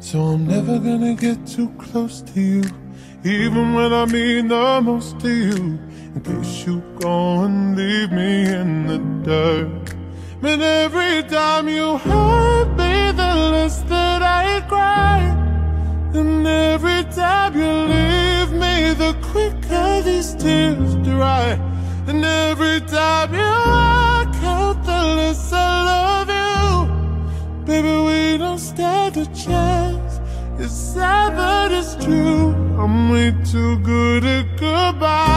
So I'm never gonna get too close to you, even when I mean the most to you. In case you go and leave me in the dirt. But every time you hurt me, the less that I cry. And every time you leave me, the quicker these tears dry. And every time you walk out, the less I love you. Baby, don't stand a chance. It's sad, but it's true. I'm way too good at goodbye.